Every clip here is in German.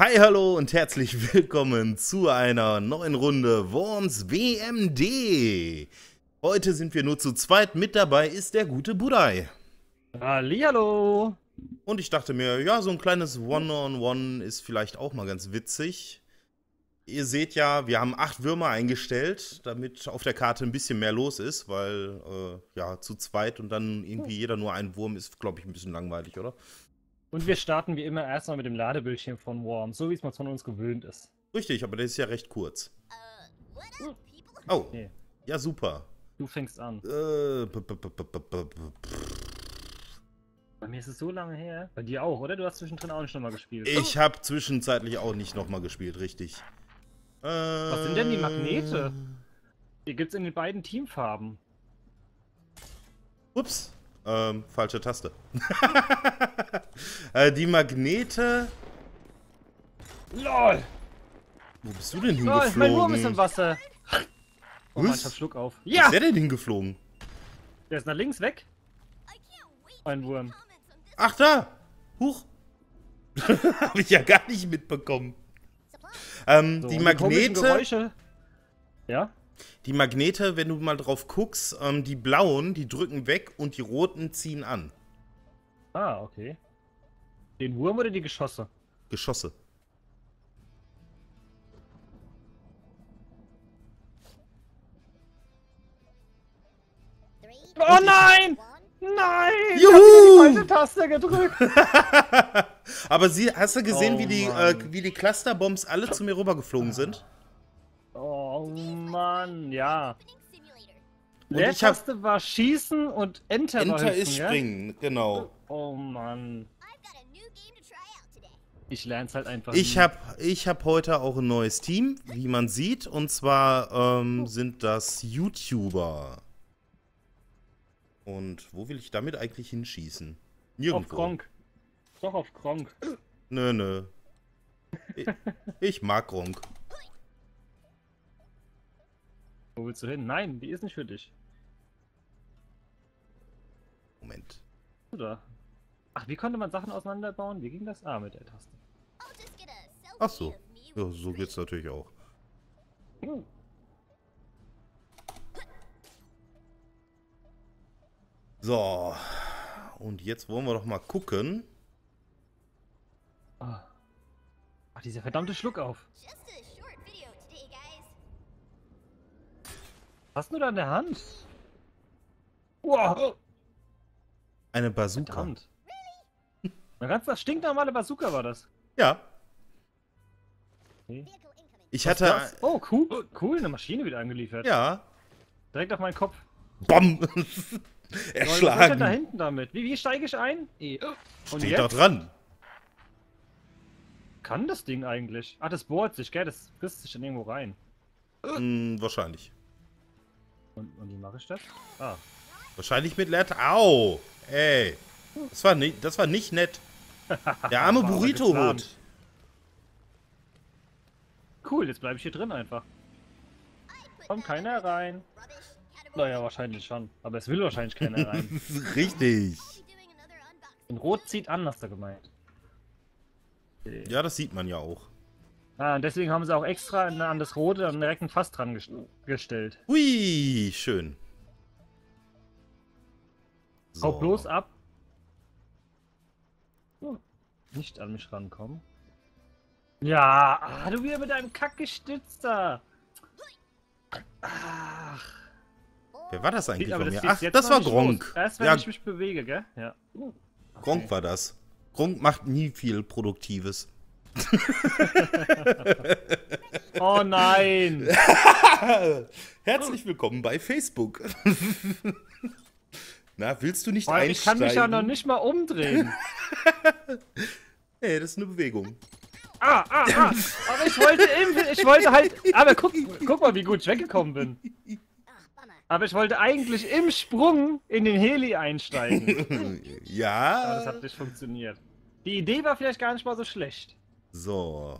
Hi, hallo und herzlich willkommen zu einer neuen Runde Worms WMD. Heute sind wir nur zu zweit. Mit dabei ist der gute Budai. Hallihallo. Und ich dachte mir, ja, so ein kleines One-on-One -on -One ist vielleicht auch mal ganz witzig. Ihr seht ja, wir haben acht Würmer eingestellt, damit auf der Karte ein bisschen mehr los ist, weil, äh, ja, zu zweit und dann irgendwie jeder nur ein Wurm ist, glaube ich, ein bisschen langweilig, oder? Und wir starten wie immer erstmal mit dem Ladebildschirm von Worm, so wie es man von uns gewöhnt ist. Richtig, aber der ist ja recht kurz. Oh, Nee, ja, super. du fängst an. Äh, Bei mir ist es so lange her. Bei dir auch, oder? Du hast zwischendrin auch nicht nochmal gespielt. Ich habe zwischenzeitlich auch nicht nochmal gespielt, richtig. Äh, Was sind denn die Magnete? Die gibt's in den beiden Teamfarben. Ups. Ähm, falsche Taste. äh, die Magnete. LOL! Wo bist du denn LOL, mein Wurm ist im hingeflogen? Wasser. Oh Mann, Was? ich hab Schluck auf. Wo Ja! ist der denn hingeflogen? Der ist nach links weg. Ein Wurm. Ach, da! Huch! Habe ich ja gar nicht mitbekommen. Ähm, So, die Magnete. Geräusche. Ja? Die Magnete, wenn du mal drauf guckst, ähm, die blauen, die drücken weg und die roten ziehen an. Ah, okay. Den Wurm oder die Geschosse? Geschosse. Oh nein! Nein! Ich Juhu! hab die falsche Taste gedrückt. Aber sie, hast du gesehen, Oh wie, die, äh, wie die Clusterbombs alle zu mir rübergeflogen sind? Oh Mann, ja. Und ich hab- Leertaste war Schießen und Enter, war Enter ist ja? springen, genau. Oh Mann. Ich lern's halt einfach Ich habe ich hab heute auch ein neues Team, wie man sieht. Und zwar ähm, sind das YouTuber. Und wo will ich damit eigentlich hinschießen? Auf Nirgendwo. Kronk. Doch auf Kronk. Nö, nö. Ich, ich mag Gronk. Wo willst du hin? Nein, die ist nicht für dich. Moment. Oder? Ach, wie konnte man Sachen auseinanderbauen? Wie ging das? Ah, mit der Taste. Ach so. Ja, so geht's natürlich auch. So. Und jetzt wollen wir doch mal gucken. Ah, Ach, dieser verdammte Schluck auf. Hast du da in der Hand? Wow, Eine Bazooka. verdammt. Eine ganz stinknormale Bazooka war das. Ja. Okay. Ich Was hatte. Oh, cool. Cool, eine Maschine wieder angeliefert. Ja. Direkt auf meinen Kopf. Bom! Lol, Was ist denn da Erschlagen. hinten damit? Wie, wie steige ich ein? E. Und Steht jetzt? doch dran. Kann das Ding eigentlich? Ach, das bohrt sich, gell? Das frisst sich dann irgendwo rein. Hm, wahrscheinlich. Und, und wie mache ich das? Ah. Wahrscheinlich mit Leert. Au! Ey. Das war, nicht, das war nicht nett. Der arme Burrito. Hut. Cool, jetzt bleibe ich hier drin einfach. Kommt keiner rein. Naja, wahrscheinlich schon. Aber es will wahrscheinlich keiner rein. Richtig. Und Rot zieht an, hast du gemeint. Okay. Ja, das sieht man ja auch. Ah, deswegen haben sie auch extra an das Rote dann direkt ein Fass dran gest gestellt. Hui, schön. Hau bloß ab. Oh, Nicht an mich rankommen. Ja, ah, du wieder mit deinem Kackgestützter. Ach, Wer war das eigentlich von das mir? Ach, das war Gronk. Erst wenn Ja, ich mich bewege, gell? Ja. Uh, Gronk war das. Gronk macht nie viel Produktives. Oh nein! Herzlich willkommen bei Facebook. Na, willst du nicht Boah, ich kann mich ja noch einsteigen? nicht mal umdrehen. Nee, das ist eine Bewegung. Ah, ah, ah! Aber ich wollte impfen, ich wollte halt. Aber guck, guck mal, wie gut ich weggekommen bin. Aber ich wollte eigentlich im Sprung in den Heli einsteigen. Aber das ja. hat nicht funktioniert. Die Idee war vielleicht gar nicht mal so schlecht. So.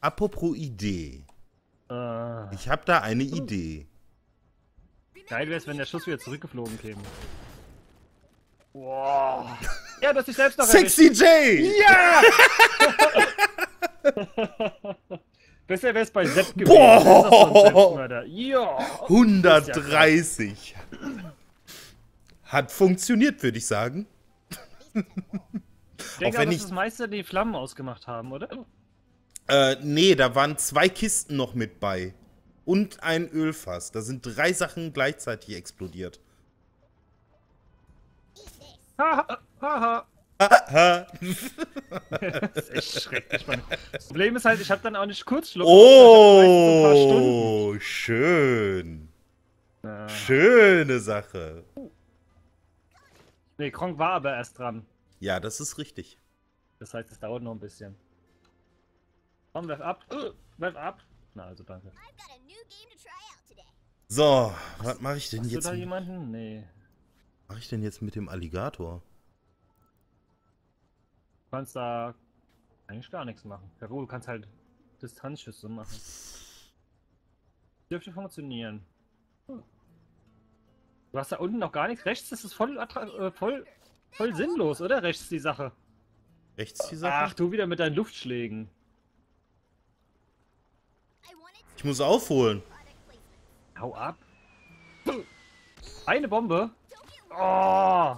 Apropos Idee. Äh, Ich habe da eine Idee. geil wäre es, wenn der Schuss wieder zurückgeflogen käme. Wow. Ja, du hast dich selbst noch Sexy J! Ja! Besser wäre es bei Sepp gewesen. Boah! Ja. 130. Hat funktioniert, würde ich sagen. Ich denke wenn auch, dass ich- das meiste die Flammen ausgemacht haben, oder? Äh, nee, da waren zwei Kisten noch mit bei. Und ein Ölfass. Da sind drei Sachen gleichzeitig explodiert. Haha, haha. Haha. Das ist echt schrecklich. Mann. Das Problem ist halt, ich habe dann auch nicht Kurzschluck. Oh. Oh, schön. Ja. Schöne Sache. Nee, Kronk war aber erst dran. Ja, das ist richtig. Das heißt, es dauert noch ein bisschen. Komm, werf ab. Uh, werf ab. Na, also danke. So, was mache ich denn Hast du jetzt? da jemanden? Nee. Was mache ich denn jetzt mit dem Alligator? Du kannst da eigentlich gar nichts machen. Ja, gut, du kannst halt Distanzschüsse machen. Dürfte funktionieren. Hm. Du hast da unten noch gar nichts. Rechts ist es voll, äh, voll, voll sinnlos, oder? Rechts die Sache. Rechts die Sache? Ach, du wieder mit deinen Luftschlägen. Ich muss aufholen. Hau ab. Eine Bombe. Oh,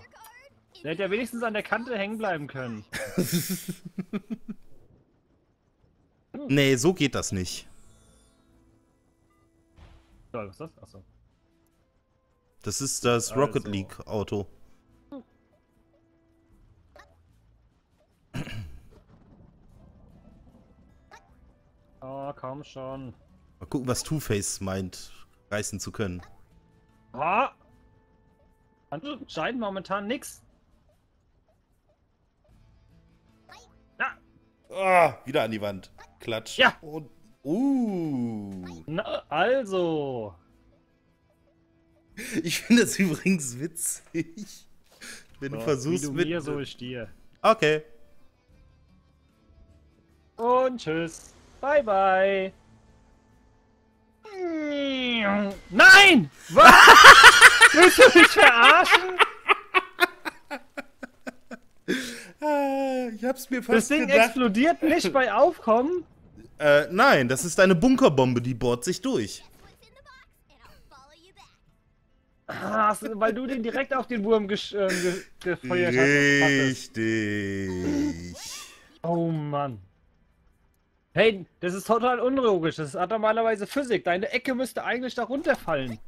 der hätte ja wenigstens an der Kante hängen bleiben können. Nee, so geht das nicht. So, was ist das? Achso. Das ist das Rocket Also. League Auto. Komm schon. Mal gucken, was Two-Face meint, reißen zu können. Ah! Anscheinend momentan nix. Ja, Ah, wieder an die Wand. Klatsch. Ja. Und, uh. na, also. Ich finde das übrigens witzig. Wenn du So, versuchst wie du mit. mir, so ich dir. Okay. Und tschüss. Bye, bye. Nein! Was? Willst du mich verarschen? Ich hab's mir Das fast Ding gedacht. explodiert nicht bei Aufkommen. Äh, nein, das ist eine Bunkerbombe, die bohrt sich durch. Ah, weil du den direkt auf den Wurm gesch äh, ge gefeuert hast. Richtig. Oh Mann. Hey, das ist total unlogisch. Das hat normalerweise Physik. Deine Ecke müsste eigentlich da runterfallen.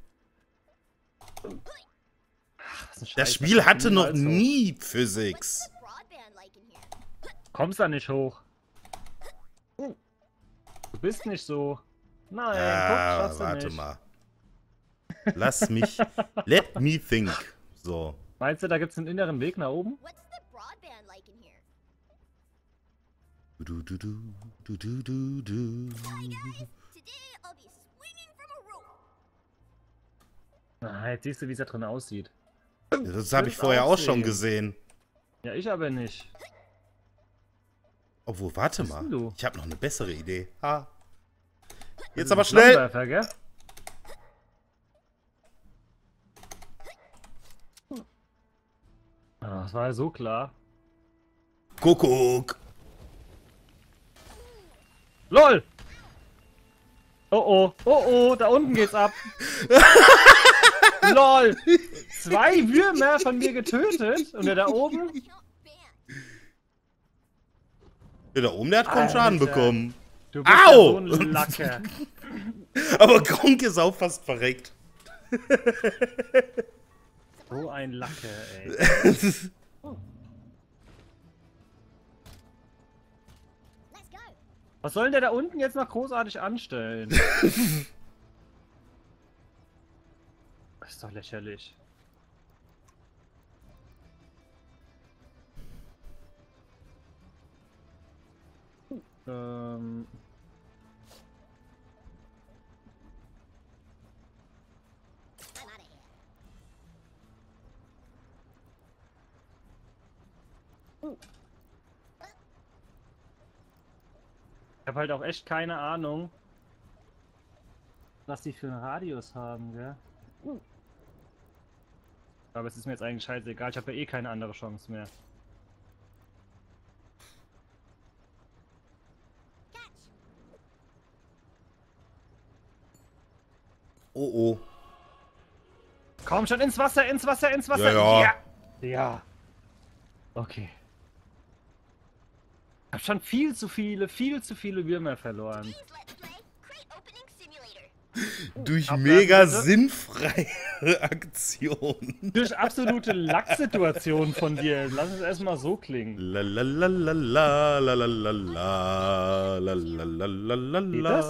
Ach, ein Scheiß, Das Spiel kommt hatte noch nie Physics. here? Kommst da nicht hoch. Du bist nicht so. Nein, Ah, guck, schaffst du warte nicht. mal. Lass mich. Let me think. So. Meinst du, da gibt's einen inneren Weg nach oben? What's the broadband like in here? Du, du, du, du, du, du, du. Hi guys! Today I'll be swinging from a rope. Ah, jetzt siehst du, wie es da drin aussieht. Das habe ich vorher auch schon gesehen. Ja, ich aber nicht. Obwohl, warte mal. Ich habe noch eine bessere Idee. Ha. Jetzt aber schnell. Gell? Ah, das war ja so klar. Kuckuck. LOL! Oh oh, oh oh, da unten geht's ab. LOL! Zwei Würmer von mir getötet und der da oben. Der da oben, der hat kaum Schaden bekommen. Du bist Au! ja so ein Lacker. Aber Gronk ist auch fast verreckt. So ein Lacker, ey. Let's Was soll denn der da unten jetzt noch großartig anstellen? Das ist doch lächerlich. Ähm. habe halt auch echt keine Ahnung, was die für einen Radius haben, gell? Aber es ist mir jetzt eigentlich scheißegal, ich habe ja eh keine andere Chance mehr. Oh oh. Komm schon ins Wasser, ins Wasser, ins Wasser. Ja. ja. ja. Okay. Hab schon viel zu viele, viel zu viele Würmer verloren. Durch mega sinnfreie Aktion. Durch absolute Lacksituation von dir. Lass es erstmal so klingen. Das?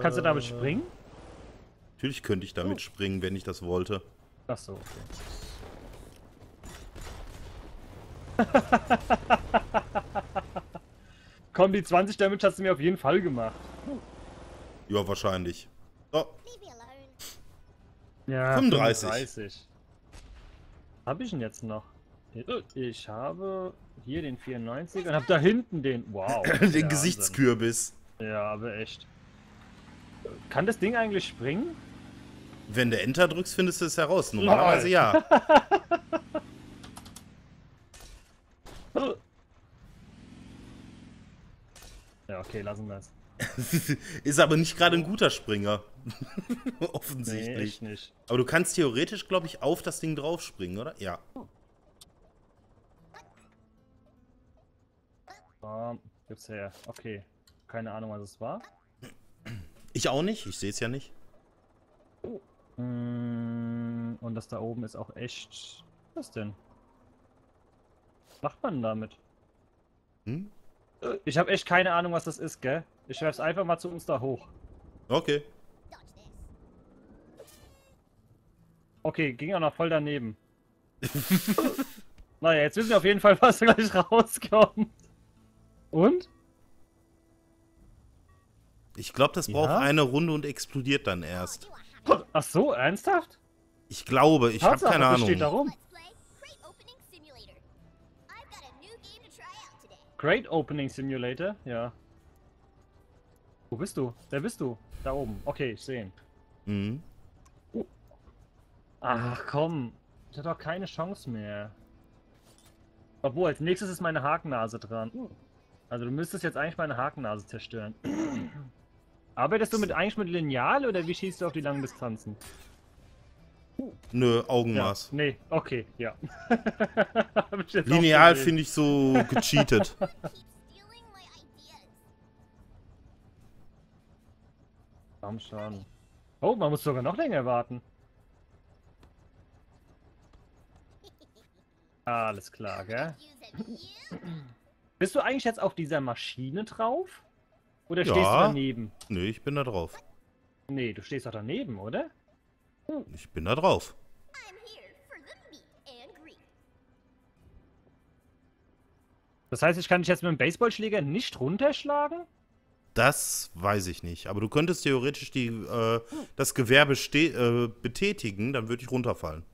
Kannst du damit springen? Natürlich könnte ich damit springen, wenn ich das wollte. Ach so, okay. Komm, die 20 Damage hast du mir auf jeden Fall gemacht. Ja, wahrscheinlich. So. Ja, 35. 35. Hab ich ihn jetzt noch? Ich habe hier den 94 und hab da hinten den. Wow. den. Gesichtskürbis. Ja, aber echt. Kann das Ding eigentlich springen? Wenn du Enter drückst, findest du es heraus. Normalerweise ja. Ja, okay, lassen wir es. Ist aber nicht gerade ein guter Springer. Nee, Offensichtlich. echt nicht. aber du kannst theoretisch, glaube ich, auf das Ding draufspringen, oder? Ja. Ah, gibt's her. Okay. Keine Ahnung, was es war. Ich auch nicht. Ich sehe es ja nicht. Mm, Und das da oben ist auch echt. Was denn? Was macht man damit? Hm? Ich habe echt keine Ahnung, was das ist, gell? Ich werf's einfach mal zu uns da hoch. Okay. Okay, ging auch noch voll daneben. naja, jetzt wissen wir auf jeden Fall, was gleich rauskommt. Und? Ich glaube, das braucht Ja? eine Runde und explodiert dann erst. Ach so, ernsthaft? Ich glaube, ich habe keine Ahnung. steht da rum. Great Opening Simulator, ja. Wo bist du? Wer bist du? Da oben. Okay, ich sehe ihn. Mhm. Ach komm, ich hab doch keine Chance mehr. Obwohl, als nächstes ist meine Hakennase dran. Also du müsstest jetzt eigentlich meine Hakennase zerstören. Arbeitest du mit eigentlich mit Lineal oder wie schießt du auf die langen Distanzen? Nö, Ja. Augenmaß. Nee, okay, ja. Lineal finde ich so gecheatet. Komm schon. Oh, man muss sogar noch länger warten. Alles klar, gell? Bist du eigentlich jetzt auf dieser Maschine drauf? Oder Ja. stehst du daneben? Nö, ich bin da drauf. Nee, du stehst doch daneben, oder? Ich bin da drauf. Das heißt, ich kann dich jetzt mit dem Baseballschläger nicht runterschlagen? Das weiß ich nicht. Aber du könntest theoretisch die, äh, das Gewehr äh, betätigen, dann würde ich runterfallen.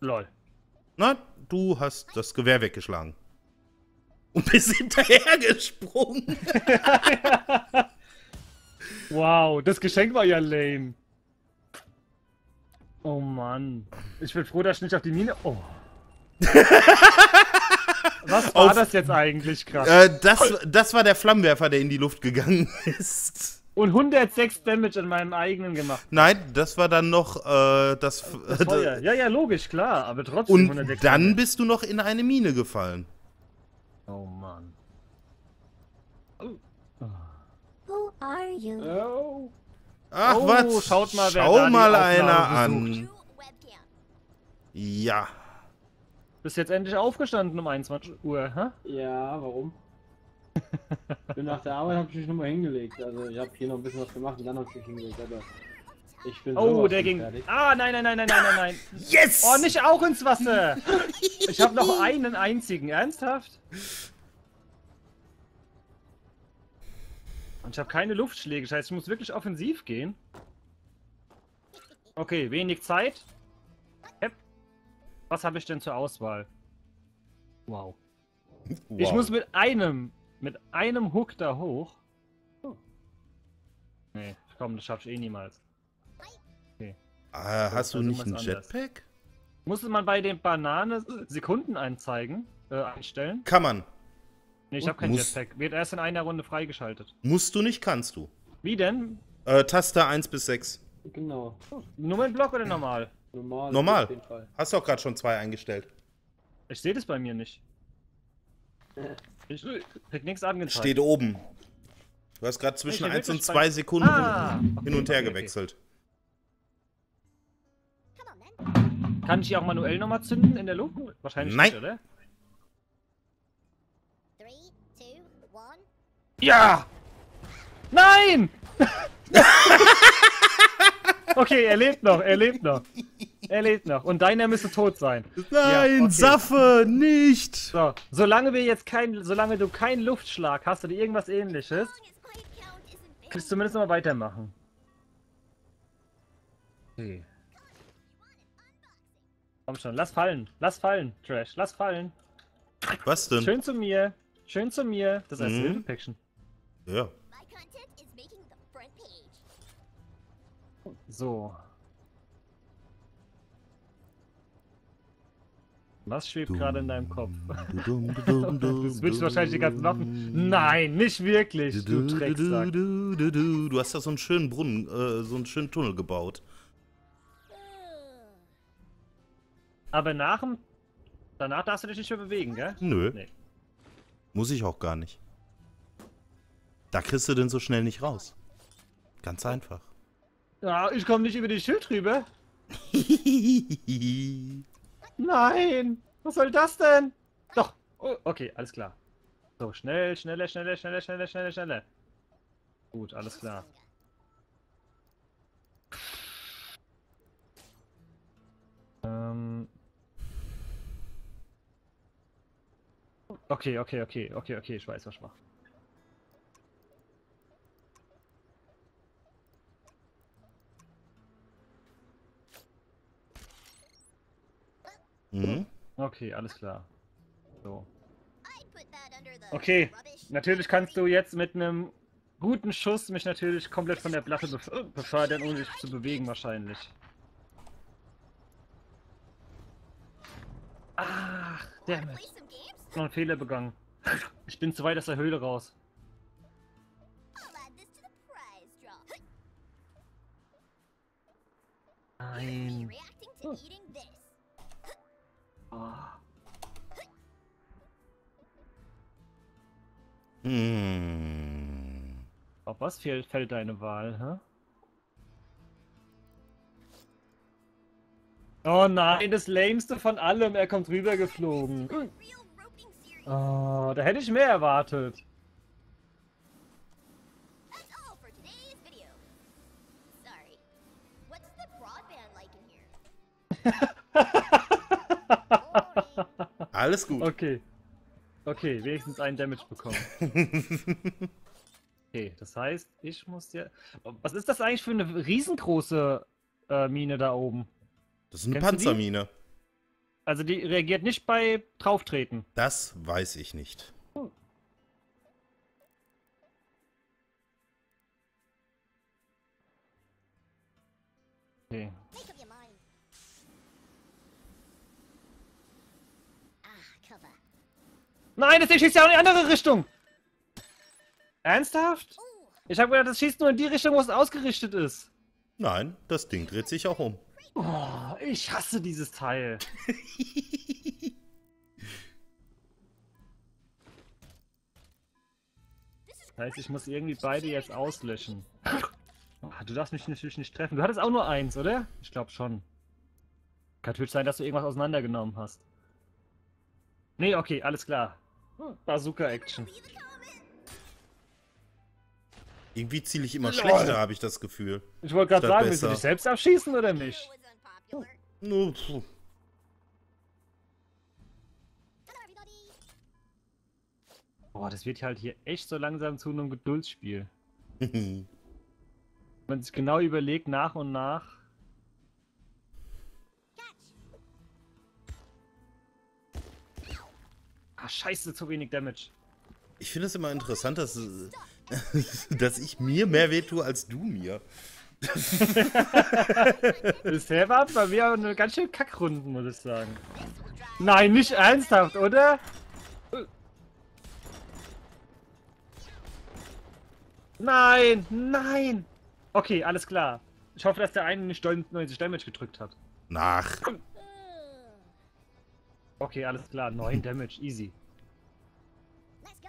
Lol. Na, du hast das Gewehr weggeschlagen. Und bist hinterhergesprungen. Wow, das Geschenk war ja lame. Oh Mann. Ich bin froh, dass ich nicht auf die Mine. Oh. Was war Auf- das jetzt eigentlich gerade? äh, das, das war der Flammenwerfer, der in die Luft gegangen ist. Und 106 Damage in meinem eigenen gemacht. Nein, das war dann noch äh, das. Das Feuer. Ja, ja, logisch, klar, aber trotzdem Und 106 dann Damage. bist du noch in eine Mine gefallen. Oh Mann. Who are you? Oh. Ach Oh, was? schaut mal, wer Schau da die mal einer besucht. an. Ja. Bist jetzt endlich aufgestanden um 21 Uhr, hä? Ja, warum? bin nach der Arbeit hab ich mich nochmal hingelegt. Also ich habe hier noch ein bisschen was gemacht und dann hab ich mich hingelegt. Aber ich bin Oh, der ging. fertig. Ah, nein, nein, nein, nein, nein, nein, nein. Yes! Oh, nicht auch ins Wasser! Ich habe noch einen einzigen, ernsthaft? Und ich habe keine Luftschläge, das heißt, ich muss wirklich offensiv gehen. Okay, wenig Zeit. Was habe ich denn zur Auswahl? Wow. Ich Wow. muss mit einem, mit einem Hook da hoch. Nee, komm, das schaff ich eh niemals. Ah, hast du Also nicht was ein anderes. Jetpack? Musste man bei den Banane Sekunden anzeigen, äh, einstellen? Kann man. Nee, ich habe kein Muss- Jetpack. Wird erst in einer Runde freigeschaltet. Musst du nicht, kannst du. Wie denn? Äh, Taste 1 bis 6. Genau. Nummernblock oder normal? Normal. Normal. Auf jeden Fall. Hast du auch gerade schon zwei eingestellt. Ich sehe das bei mir nicht. Ich krieg nichts angezeigt. Steht oben. Du hast gerade zwischen Ich 1 und wirklich 2 bei- Sekunden Ah, hin okay, und her okay, okay. gewechselt. Then. Kann ich die auch manuell nochmal zünden in der Luft? Wahrscheinlich Nein. nicht, oder? Ja! Nein! okay, er lebt noch, er lebt noch. Er lebt noch. Und deiner müsste tot sein. Nein, okay. Saffe, nicht! So, solange wir jetzt kein, solange du keinen Luftschlag hast oder irgendwas ähnliches, kannst du zumindest mal weitermachen. Okay. Komm schon, lass fallen. Lass fallen, Trash. Lass fallen. Was denn? Schön zu mir. Schön zu mir. Das erste Mhm. Hilfepäckchen. Ja. So. Was schwebt gerade in deinem Kopf? Du Du switcht wahrscheinlich die ganzen Waffen. Nein, nicht wirklich, du Drecksack. Du, hast da so einen schönen Brunnen, äh, so einen schönen Tunnel gebaut. Aber nach dem. Danach darfst du dich nicht mehr bewegen, gell? Nö. Nee. Muss ich auch gar nicht. Da kriegst du denn so schnell nicht raus. Ganz einfach. Ja, ich komme nicht über die Schild rüber. Nein! Was soll das denn? Doch! Oh, okay, alles klar. So, schnell, schneller, schneller, schneller, schneller, schneller, schneller. Gut, alles klar. Ähm. Okay, okay, okay, okay, okay, ich weiß, was ich mache. Mhm. Okay, alles klar. So. Okay, natürlich kannst du jetzt mit einem guten Schuss mich natürlich komplett von der Platte bef äh, befördern, ohne dich zu bewegen wahrscheinlich. Ach, games? Noch einen Fehler begangen. Ich bin zu weit aus der Höhle raus. I'll add Hm. Auf was fällt, fällt deine Wahl, hä? Oh nein, das lämste von allem, er kommt rübergeflogen. Oh, da hätte ich mehr erwartet. Alles gut. Okay. Okay, wenigstens einen Damage bekommen. Okay, das heißt, ich muss dir. Was ist das eigentlich für eine riesengroße äh, Mine da oben? Das ist eine Kennst die? Panzermine. Also die reagiert nicht bei drauftreten. Das weiß ich nicht. Okay. Nein, das Ding schießt ja auch in die andere Richtung! Ernsthaft? Ooh, Ich habe gedacht, das schießt nur in die Richtung, wo es ausgerichtet ist. Nein, das Ding dreht sich auch um. Oh, ich hasse dieses Teil. Das heißt, ich muss irgendwie beide jetzt auslöschen. Oh, du darfst mich natürlich nicht treffen. Du hattest auch nur eins, oder? Ich glaube schon. Kann natürlich sein, dass du irgendwas auseinandergenommen hast. Nee, okay, alles klar. Bazooka-Action. Irgendwie ziele ich immer schlechter, habe ich das Gefühl. Ich wollte gerade sagen, willst du dich selbst abschießen oder unpopular. Nur. Hello, everybody. Boah, das wird halt hier echt so langsam zu einem Geduldsspiel. Wenn man sich genau überlegt, nach und nach. Ah, scheiße, zu wenig Damage. Ich finde es immer interessant, dass, äh, dass ich mir mehr wehtue als du mir. Bisher war bei mir eine ganz schön Kackrunden, muss ich sagen. Nein, nicht ernsthaft, oder? Nein, nein. Okay, alles klar. Ich hoffe, dass der eine nicht 90 Damage gedrückt hat. Nach. Okay, alles klar. 9 Damage, easy. Let's go.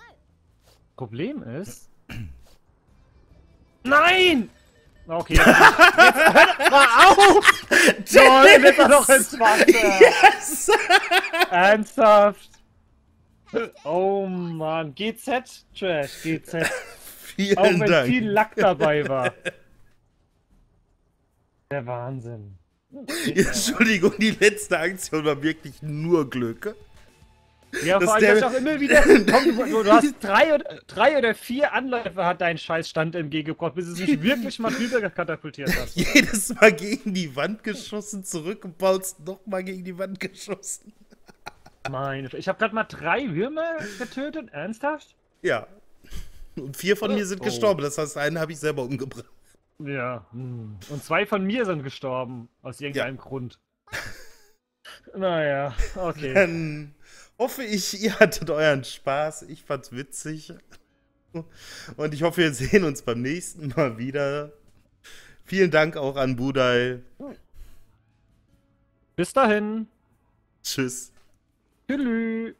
Problem ist. Nein! Okay. Jetzt, jetzt mal auf! Nein, jetzt noch ins Wasser! Yes! Ernsthaft? Oh Mann, GZ Trash, GZ. Auch Vielen wenn Dank. viel Lack dabei war. Der Wahnsinn. Entschuldigung, die letzte Aktion war wirklich nur Glück. Ja, vor allem, der- auch immer wieder. Komm, du, du hast drei oder, drei oder vier Anläufe hat dein scheiß Stand entgegengebracht, bis es mich wirklich mal drüber katapultiert hat. Jedes Mal gegen die Wand geschossen, zurückgebaut, nochmal gegen die Wand geschossen. Meine, ich habe gerade mal drei Würmer getötet, ernsthaft? Ja. Und vier von mir sind Oh. gestorben, das heißt, einen habe ich selber umgebracht. Ja. hm. Und zwei von mir sind gestorben, aus irgendeinem Grund. Naja, okay. Dann hoffe ich, ihr hattet euren Spaß. Ich fand's witzig. Und ich hoffe, wir sehen uns beim nächsten Mal wieder. Vielen Dank auch an Budai. Bis dahin. Tschüss. Tschüss.